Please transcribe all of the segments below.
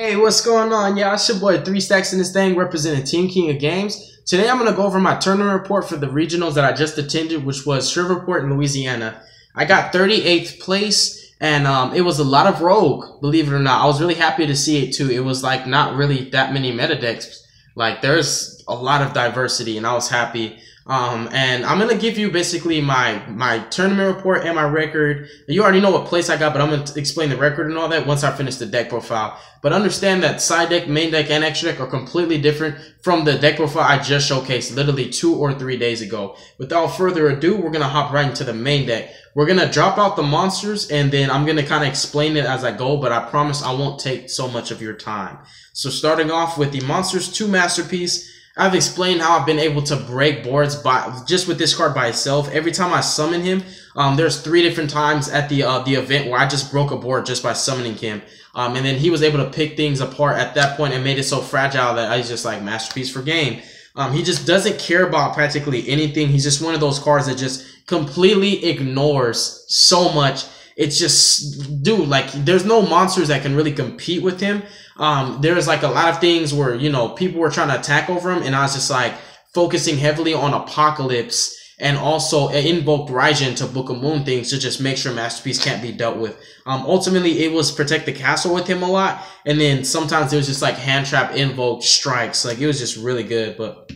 Hey, what's going on? Yeah, it's your boy Three Stacks in this thing, representing Team King of Games. Today I'm going to go over my tournament report for the regionals that I just attended, which was Shreveport in Louisiana. I got 38th place, and um, it was a lot of rogue, believe it or not. I was really happy to see it too. It was like not really that many meta decks. Like there's a lot of diversity, and I was happy. Um, and I'm gonna give you basically my my tournament report and my record. You already know what place I got, but I'm gonna explain the record and all that once I finish the deck profile. But understand that side deck, main deck, and extra deck are completely different from the deck profile I just showcased literally two or three days ago. Without further ado, we're gonna hop right into the main deck. We're gonna drop out the monsters and then I'm gonna kind of explain it as I go, but I promise I won't take so much of your time. So starting off with the monsters 2 masterpiece. I've explained how I've been able to break boards by just with this card by itself. Every time I summon him, um, there's three different times at the uh, the event where I just broke a board just by summoning him. Um, and then he was able to pick things apart at that point and made it so fragile that I was just like masterpiece for game. Um, he just doesn't care about practically anything. He's just one of those cards that just completely ignores so much. It's just, dude, like there's no monsters that can really compete with him um, there's like a lot of things where, you know, people were trying to attack over him and I was just like focusing heavily on Apocalypse and also invoked Raidjin to Book of Moon things to just make sure Masterpiece can't be dealt with. Um, ultimately, it was protect the castle with him a lot, and then sometimes it was just like hand trap, invoke, strikes. Like it was just really good. But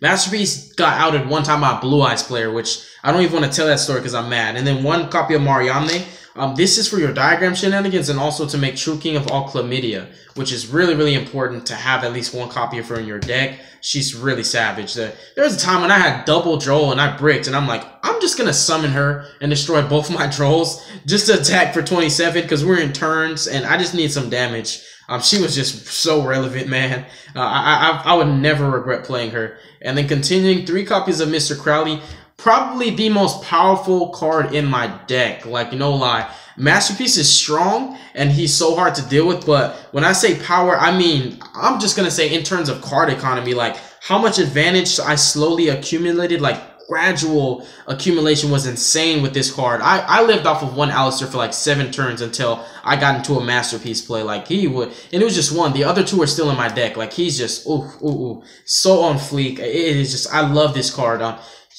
Masterpiece got outed one time by Blue Eyes player, which I don't even want to tell that story because I'm mad. And then one copy of Mariamne. Um, this is for your diagram shenanigans and also to make True King of all Chlamydia which is really, really important to have at least one copy of her in your deck. She's really savage. There was a time when I had double Droll and I bricked, and I'm like, I'm just gonna summon her and destroy both my Drolls just to attack for 27 because we're in turns and I just need some damage. Um, she was just so relevant, man. Uh, I, I I would never regret playing her. And then continuing, three copies of Mr. Crowley, probably the most powerful card in my deck. Like, no lie. Masterpiece is strong and he's so hard to deal with, but when I say power, I mean, I'm just gonna say in terms of card economy, like how much advantage I slowly accumulated, like gradual accumulation was insane with this card. I, I lived off of one Aleister for like seven turns until I got into a masterpiece play. Like he would, and it was just one. The other two are still in my deck. Like he's just ooh ooh ooh, so on fleek. It is just I love this card. Um,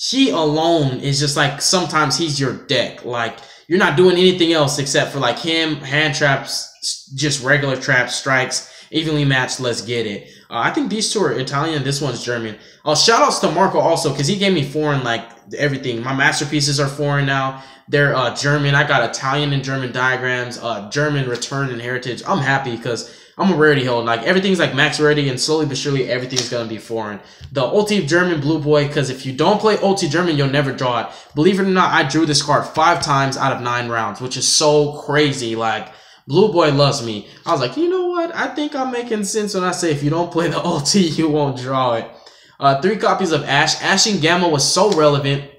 he alone is just like sometimes he's your deck. Like you're not doing anything else except for like him, hand traps, just regular traps, strikes, evenly matched. Let's get it. Uh, I think these two are Italian. This one's German. Uh, shout outs to Marco also because he gave me foreign like everything. My masterpieces are foreign now. They're uh, German. I got Italian and German diagrams. Uh, German return and heritage. I'm happy because I'm a rarity hold. Like everything's like max rarity, and slowly but surely everything's gonna be foreign. The ulti German blue boy, because if you don't play ulti German, you'll never draw it. Believe it or not, I drew this card five times out of nine rounds, which is so crazy. Like blue boy loves me. I was like, you know what? I think I'm making sense when I say if you don't play the ulti, you won't draw it. Uh, three copies of Ash. Ash and Gamma was so relevant.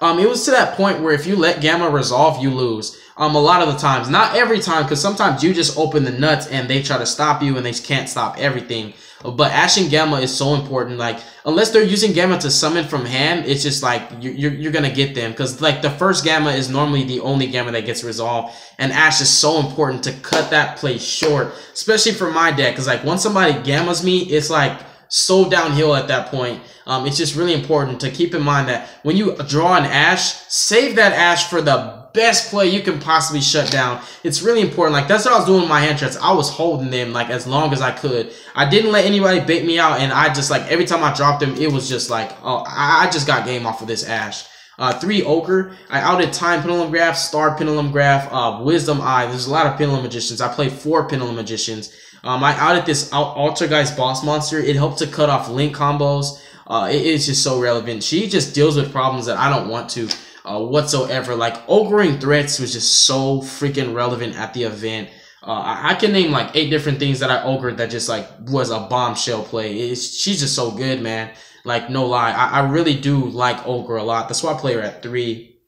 Um, it was to that point where if you let Gamma resolve, you lose um, a lot of the times. Not every time, because sometimes you just open the nuts and they try to stop you and they can't stop everything. But Ash and Gamma is so important. Like, unless they're using Gamma to summon from hand, it's just like you're, you're, you're gonna get them. Because, like, the first Gamma is normally the only Gamma that gets resolved. And Ash is so important to cut that play short, especially for my deck. Because, like, once somebody Gammas me, it's like so downhill at that point. Um, it's just really important to keep in mind that when you draw an Ash, save that Ash for the best play you can possibly shut down. It's really important. Like that's what I was doing with my hand traps. I was holding them like as long as I could. I didn't let anybody bait me out, and I just like every time I dropped them, it was just like, oh, I just got game off of this Ash. Uh, three Ogre. I outed Time Pendulum Graph, Star Pendulum Graph, uh, Wisdom Eye. There's a lot of Pendulum Magicians. I played four Pendulum Magicians. Um, I outed this Altergeist Boss Monster. It helped to cut off link combos. Uh, it is just so relevant. She just deals with problems that I don't want to uh, whatsoever. Like ogring threats was just so freaking relevant at the event. Uh, I, can name like eight different things that I ogred that just like was a bombshell play. It's, she's just so good, man. Like no lie, I, I really do like ogre a lot. That's why I play her at three.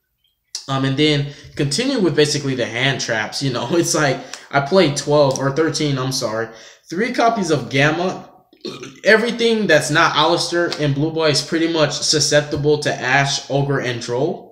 Um, and then continue with basically the hand traps. You know, it's like I played 12 or 13, I'm sorry. Three copies of Gamma. Everything that's not Aleister and Blue Boy is pretty much susceptible to Ash, Ogre, and Droll.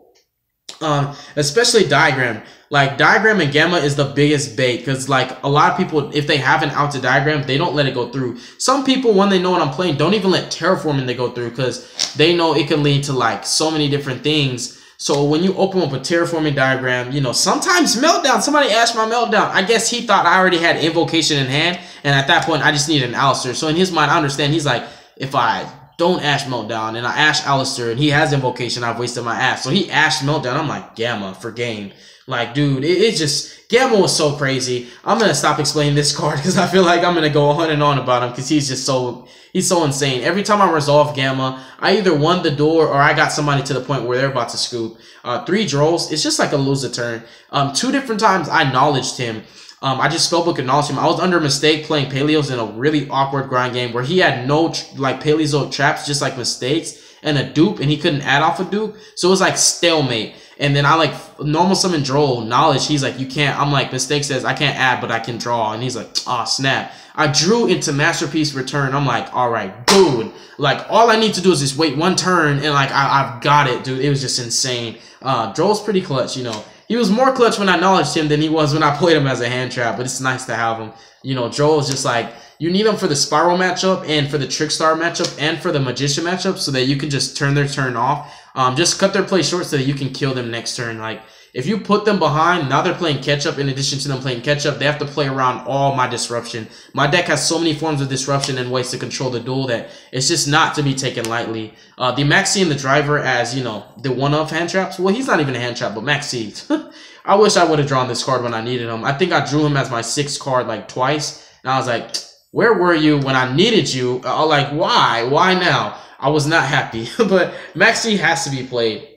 Um, especially diagram. Like diagram and gamma is the biggest bait because like a lot of people, if they have an out to diagram, they don't let it go through. Some people, when they know what I'm playing, don't even let terraforming they go through because they know it can lead to like so many different things. So when you open up a terraforming diagram, you know, sometimes meltdown, somebody asked my meltdown. I guess he thought I already had invocation in hand. And at that point, I just needed an Aleister. So in his mind, I understand. He's like, if I don't Ash Meltdown. And I Ash Aleister, and he has Invocation. I've wasted my ass. So he Ash Meltdown. I'm like, Gamma for game. Like, dude, it, it just, Gamma was so crazy. I'm to stop explaining this card because I feel like I'm to go on and on about him because he's just so, he's so insane. Every time I resolve Gamma, I either won the door or I got somebody to the point where they're about to scoop. Uh, three draws, it's just like a loser turn. Um, two different times I acknowledged him. Um, I just spellbook acknowledged him. I was under mistake playing Paleos in a really awkward grind game where he had no like Paleo traps, just like mistakes and a dupe, and he couldn't add off a dupe. So it was like stalemate. And then I like normal summon Droll knowledge. He's like, you can't. I'm like, mistake says I can't add, but I can draw. And he's like, oh snap. I drew into masterpiece return. I'm like, all right, dude. Like all I need to do is just wait one turn, and like I, have got it, dude. It was just insane. Uh, Droll's pretty clutch, you know. He was more clutch when I acknowledged him than he was when I played him as a hand trap, but it's nice to have him. You know, Droll's just like, you need him for the Spyral matchup and for the Trickstar matchup and for the Magician matchup so that you can just turn their turn off. Um, just cut their play short so that you can kill them next turn. Like, if you put them behind, now they're playing catch up. In addition to them playing catch up, they have to play around all my disruption. My deck has so many forms of disruption and ways to control the duel that it's just not to be taken lightly. Uh, the Maxi and the driver as, you know, the one of hand traps. Well, he's not even a hand trap, but Maxi. I wish I would have drawn this card when I needed him. I think I drew him as my sixth card like twice. And I was like, where were you when I needed you? I was like, why? Why now? I was not happy. but Maxi has to be played.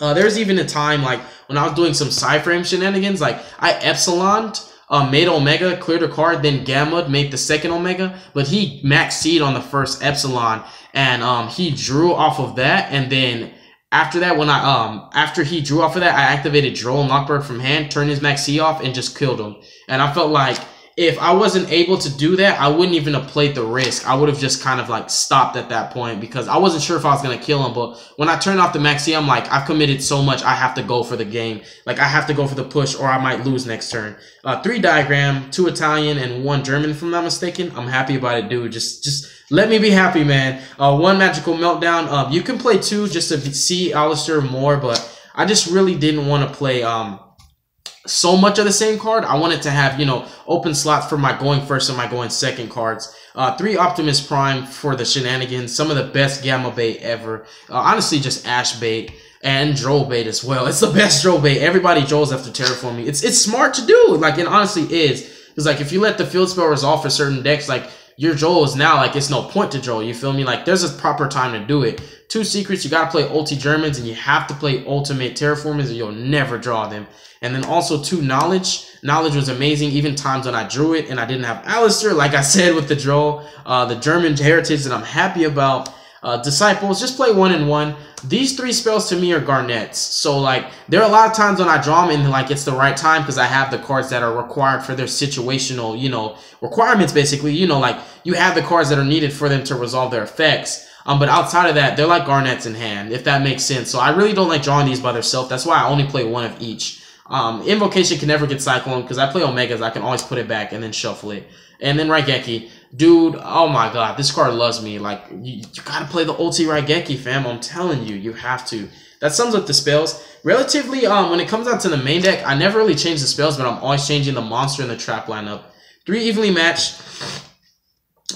Uh, there's even a time like when I was doing some Psy-Frame shenanigans, like I Epsilon uh, made Omega, cleared a card, then Gamma made the second Omega, but he maxed seed on the first Epsilon, and um, he drew off of that, and then after that, when I um after he drew off of that, I activated Droll Lockbird from hand, turned his Maxi off, and just killed him. And I felt like if I wasn't able to do that, I wouldn't even have played the risk. I would have just kind of like stopped at that point because I wasn't sure if I was gonna kill him. But when I turned off the maxi, I'm like, I've committed so much, I have to go for the game. Like I have to go for the push, or I might lose next turn. Uh, three diagram, two Italian and one German, if I'm not mistaken. I'm happy about it, dude. Just, just let me be happy, man. Uh, one magical meltdown. Um, you can play two just to see Aleister more, but I just really didn't want to play um so much of the same card. I wanted to have, you know, open slots for my going first and my going second cards. Uh, three Optimus Prime for the shenanigans. Some of the best Gamma bait ever. Uh, honestly, just Ash bait and Droll bait as well. It's the best Droll bait. Everybody Drolls after terraforming. It's it's smart to do. Like, it honestly is. Because, like, if you let the field spell resolve for certain decks, like, your Droll is now, like, it's no point to Droll. You feel me? Like, there's a proper time to do it. Two secrets, you gotta play ulti Germans and you have to play ultimate terraformers or you'll never draw them. And then also two knowledge. Knowledge was amazing, even times when I drew it and I didn't have Aleister, like I said with the draw. Uh, the German heritage that I'm happy about. Uh, disciples, just play one and one. These three spells to me are garnets. So like there are a lot of times when I draw them and like it's the right time because I have the cards that are required for their situational, you know, requirements basically. You know, like you have the cards that are needed for them to resolve their effects. Um, but outside of that, they're like garnets in hand, if that makes sense. So I really don't like drawing these by themselves. That's why I only play one of each. Um, Invocation can never get Cyclone because I play Omegas. I can always put it back and then shuffle it. And then Raigeki. Dude, oh my god, this card loves me. Like, you, you gotta play the ulti Raigeki, fam. I'm telling you, you have to. That sums up the spells. Relatively, um, when it comes down to the main deck, I never really change the spells, but I'm always changing the monster and the trap lineup. Three evenly matched.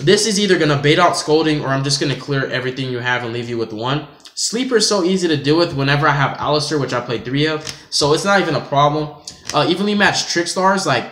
This is either to bait out Scolding or I'm just to clear everything you have and leave you with one. Sleeper is so easy to deal with whenever I have Aleister, which I play three of. So it's not even a problem. Uh, evenly matched Trickstars, like,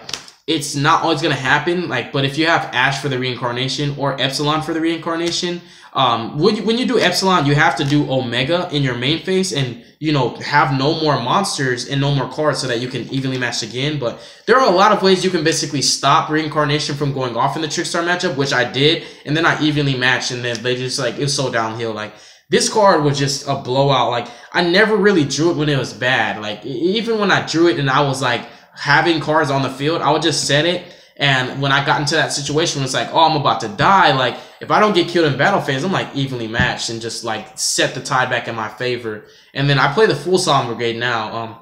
it's not always going to happen. Like, But if you have Ash for the reincarnation or Epsilon for the reincarnation, um, you, when you do Epsilon, you have to do Omega in your main phase and, you know, have no more monsters and no more cards so that you can evenly match again. But there are a lot of ways you can basically stop Reincarnation from going off in the Trickstar matchup, which I did. And then I evenly matched and then they just like, it was so downhill. Like, this card was just a blowout. Like, I never really drew it when it was bad. Like, even when I drew it and I was like having cards on the field, I would just set it And when I got into that situation, it's like, oh, I'm about to die. Like, if I don't get killed in battle phase, I'm like evenly matched and just like set the tide back in my favor. And then I play the full Solemn Brigade now. Um,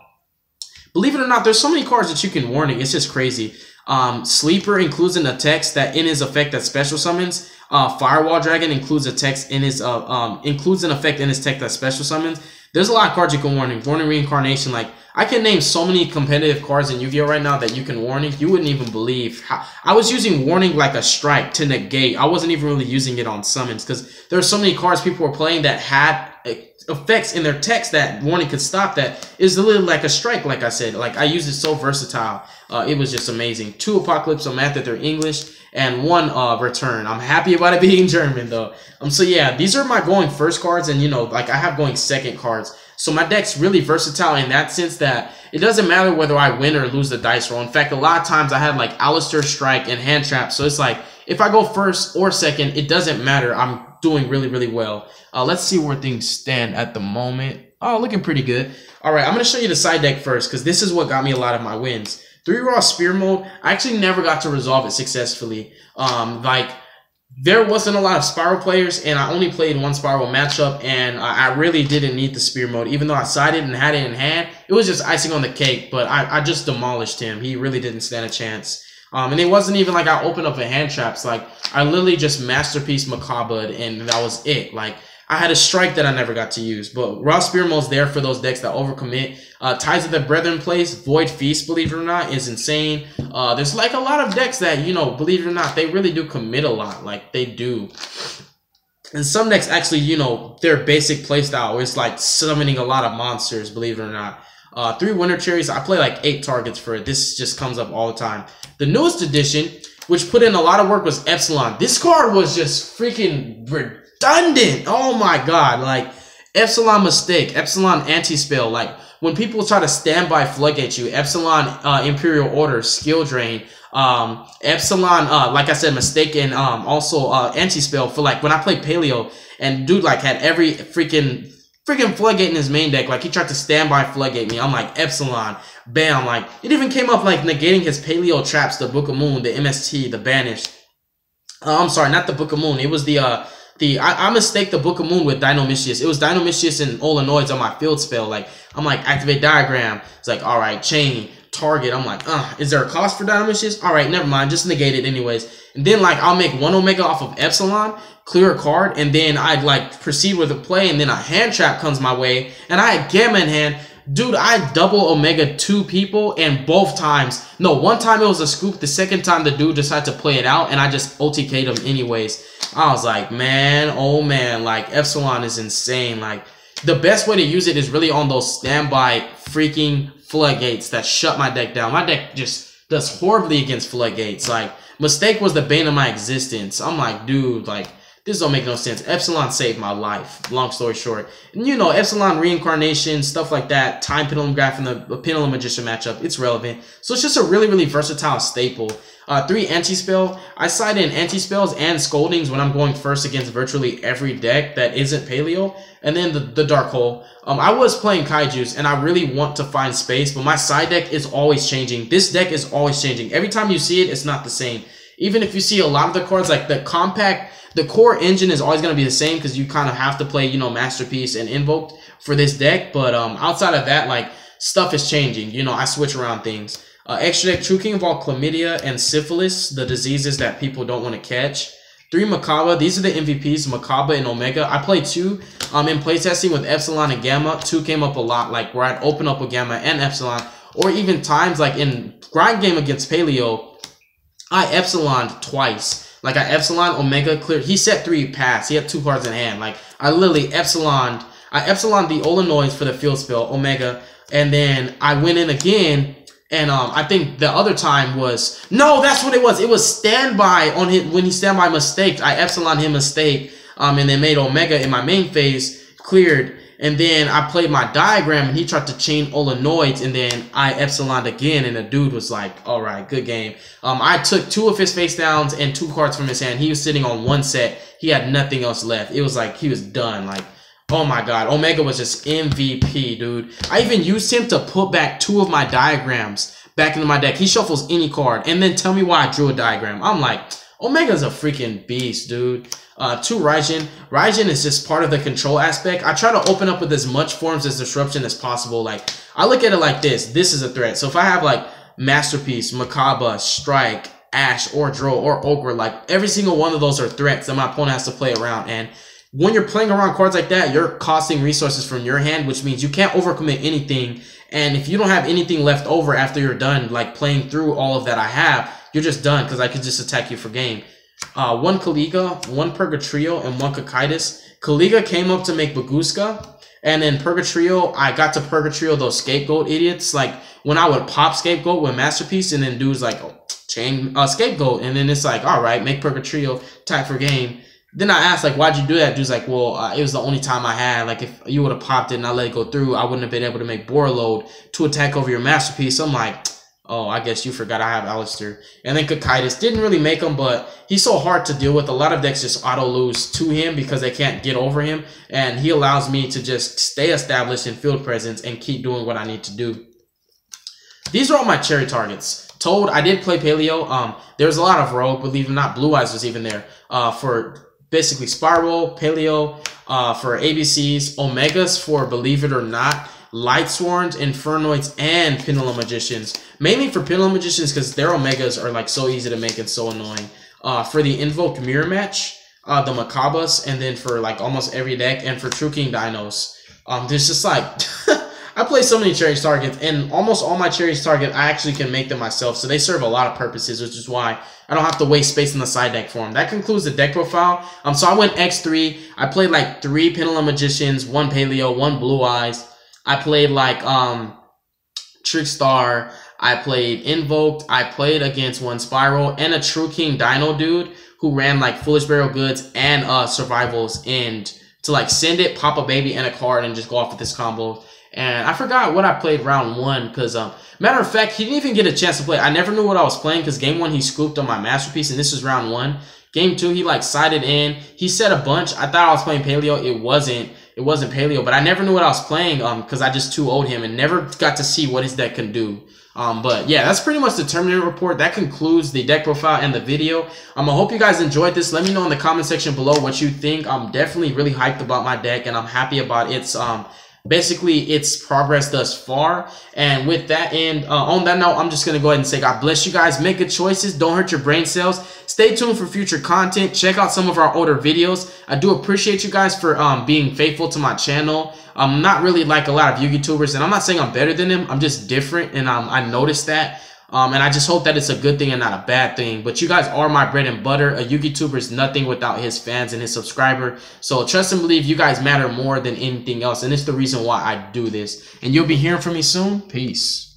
believe it or not, there's so many cards that you can warning. It's just crazy. Um, Sleeper includes in a text that in his effect that special summons. Uh, Firewall Dragon includes a text in his uh, um, includes an effect in his text that special summons. There's a lot of cards you can warning. Warning Reincarnation, like I can name so many competitive cards in Yu-Gi-Oh right now that you can warning. You wouldn't even believe how I was using warning like a strike to negate. I wasn't even really using it on summons because there are so many cards people were playing that had effects in their text that warning could stop that is a little like a strike like i said. Like i use it so versatile. Uh, it was just amazing. Two apocalypse math that they're english and one uh, return. I'm happy about it being german though. Um so yeah these are my going first cards and you know like i have going second cards. So my deck's really versatile in that sense that it doesn't matter whether i win or lose the dice roll. In fact a lot of times i have like Aleister strike and hand trap. So it's like if i go first or second it doesn't matter. I'm doing really really well uh, let's see where things stand at the moment. Oh, looking pretty good. All right, I'm going to show you the side deck first because this is what got me a lot of my wins. Three raw spear mode. I actually never got to resolve it successfully. Um, like there wasn't a lot of Spyral players, and I only played one Spyral matchup, and I, I really didn't need the spear mode. Even though I sided and had it in hand, it was just icing on the cake. But I, I just demolished him. He really didn't stand a chance. Um, and it wasn't even like I opened up a hand traps. Like I literally just masterpiece Mechaba, and that was it. Like I had a strike that I never got to use, but Raw Spear Mode's there for those decks that overcommit. Uh, Ties of the Brethren place, Void Feast, believe it or not, is insane. Uh, there's like a lot of decks that, you know, believe it or not, they really do commit a lot. Like, they do. And some decks actually, you know, their basic playstyle is like summoning a lot of monsters, believe it or not. Uh, three Winter Cherries, I play like eight targets for it. This just comes up all the time. The newest edition, which put in a lot of work, was Epsilon. This card was just freaking redundant. Oh my god, like Epsilon mistake, Epsilon anti-spell, like when people try to stand by floodgate you, Epsilon uh, Imperial Order, skill drain, um, Epsilon, uh, like I said, mistake and um, also uh, anti-spell for like when I played Paleo and dude like had every freaking freaking floodgate in his main deck. Like he tried to stand by floodgate me. I'm like Epsilon, bam. Like it even came up like negating his Paleo traps, the Book of Moon, the MST, the Banished. Uh, I'm sorry, not the Book of Moon. It was the uh the I, I mistake the Book of Moon with Dinomischus. It was Dinomischus and Olenoides on my field spell. Like I'm like activate diagram. It's like all right, chain target. I'm like, uh, is there a cost for Dinomischus? All right, never mind. Just negate it anyways. And then like I'll make one Omega off of Epsilon, clear a card, and then I'd like proceed with the play, and then a hand trap comes my way, and I had Gamma in hand. Dude, I double Omega two people, and both times, no, one time it was a scoop. The second time, the dude decided to play it out, and I just OTK'd him anyways. I was like, man, oh man, like Epsilon is insane. Like the best way to use it is really on those standby freaking floodgates that shut my deck down. My deck just does horribly against floodgates. Like mistake was the bane of my existence. I'm like, dude, like this don't make no sense. Epsilon saved my life. Long story short. And you know, Epsilon reincarnation, stuff like that, time pendulum graph and the pendulum magician matchup, it's relevant. So it's just a really, really versatile staple. Uh, three anti-spell. I side in anti-spells and scoldings when I'm going first against virtually every deck that isn't paleo. And then the, the dark hole. Um, I was playing kaijus and I really want to find space, but my side deck is always changing. This deck is always changing. Every time you see it, it's not the same. Even if you see a lot of the cards, like the compact the core engine is always going to be the same because you kind of have to play, you know, Masterpiece and Invoked for this deck. But um, outside of that, like, stuff is changing. You know, I switch around things. Uh, extra deck, True King of all chlamydia and syphilis, the diseases that people don't want to catch. Three Mechaba, these are the MVPs, Mechaba and Omega. I played two um, in playtesting with Epsilon and Gamma. Two came up a lot, like where I'd open up with Gamma and Epsilon. Or even times like in grind game against Paleo, I Epsilon twice. Like I Epsilon Omega cleared. He set three pass. He had two cards in hand. Like I literally Epsilon. I Epsilon the Olenoides for the field spell Omega, and then I went in again. And um, I think the other time was no, that's what it was. It was standby on his when he standby mistake. I Epsilon him mistake. Um, and then made Omega in my main phase cleared and then I played my diagram and he tried to chain Olenoides and then I epsiloned again and the dude was like, all right, good game. Um, I took two of his face downs and two cards from his hand. He was sitting on one set. He had nothing else left. It was like he was done. Like, oh my God. Omega was just MVP, dude. I even used him to put back two of my diagrams back into my deck. He shuffles any card and then tell me why I drew a diagram. I'm like, Omega's a freaking beast, dude. Uh, two Raidjin. Raidjin is just part of the control aspect. I try to open up with as much forms as disruption as possible. Like, I look at it like this. This is a threat. So if I have like Masterpiece, Mechaba, Strike, Ash, or Droll, or Ogre, like every single one of those are threats that my opponent has to play around. And when you're playing around cards like that, you're costing resources from your hand, which means you can't overcommit anything. And if you don't have anything left over after you're done, like playing through all of that I have, you're just done because I could just attack you for game. Uh, one Caliga, one Purgatrio, and one Cocytus. Caliga came up to make Bagooska, And then Purgatrio, I got to Purgatrio those scapegoat idiots. Like when I would pop scapegoat with Masterpiece, and then dudes like, oh, chain uh, scapegoat. And then it's like, all right, make Purgatrio attack for game. Then I asked, like, why'd you do that? Dude's like, well, uh, it was the only time I had. Like, if you would have popped it and I let it go through, I wouldn't have been able to make Borreload to attack over your masterpiece. I'm like, oh, I guess you forgot I have Aleister. And then Cocytus didn't really make him, but he's so hard to deal with. A lot of decks just auto lose to him because they can't get over him. And he allows me to just stay established in field presence and keep doing what I need to do. These are all my cherry targets. Told, I did play Paleo. Um, there's a lot of Rogue, believe it or not. Blue Eyes was even there. Uh, for basically Spyral, Paleo, uh, for ABCs, Omegas for Believe It or Not, Light Swarms, Infernoids, and Pendulum Magicians. Mainly for Pendulum Magicians because their Omegas are like so easy to make and so annoying. Uh, for the Invoked Mirror Match, uh, the Mechabas, and then for like almost every deck, and for True King Dinos. Um, there's just like I play so many cherries targets, and almost all my cherries target, I actually can make them myself. So they serve a lot of purposes, which is why I don't have to waste space in the side deck for them. That concludes the deck profile. Um, so I went X3. I played like three Pendulum Magicians, one Paleo, one Blue Eyes. I played like um Trickstar. I played Invoked. I played against one Spyral and a True King Dino dude who ran like Foolish Burial Goods and uh Survivals and to like send it, pop a baby and a card and just go off with this combo. And I forgot what I played round one because, um, matter of fact, he didn't even get a chance to play. I never knew what I was playing because game one he scooped on my masterpiece, and this was round one. Game two he like sided in. He said a bunch. I thought I was playing paleo. It wasn't. It wasn't paleo, but I never knew what I was playing um because I just too old him and never got to see what his deck can do. Um, but yeah, that's pretty much the Terminator report. That concludes the deck profile and the video. Um, I hope you guys enjoyed this. Let me know in the comment section below what you think. I'm definitely really hyped about my deck and I'm happy about its um basically its progress thus far. And with that and uh, on that note, I'm just to go ahead and say God bless you guys. Make good choices. Don't hurt your brain cells. Stay tuned for future content. Check out some of our older videos. I do appreciate you guys for um, being faithful to my channel. I'm not really like a lot of YouTubers, and I'm not saying I'm better than them. I'm just different, and um, I noticed that. Um, and I just hope that it's a good thing and not a bad thing. But you guys are my bread and butter. A YouTuber is nothing without his fans and his subscriber. So trust and believe you guys matter more than anything else. And it's the reason why I do this. And you'll be hearing from me soon. Peace.